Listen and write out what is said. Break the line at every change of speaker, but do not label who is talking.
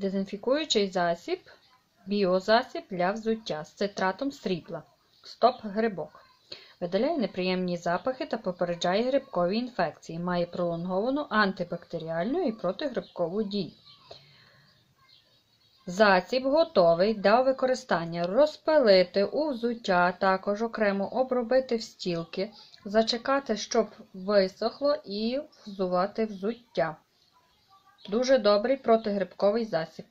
Дезінфікуючий засіб, біозасіб для взуття з цитратом срібла. Стоп грибок. Видаляє неприємні запахи та попереджає грибкові інфекції. Має пролонговану антибактеріальну і протигрибкову дію. Засіб готовий до використання. Розпилити у взуття, також окремо обробити стілки, зачекати, щоб висохло, і взувати взуття. Дуже добрий протигрибковий засіб.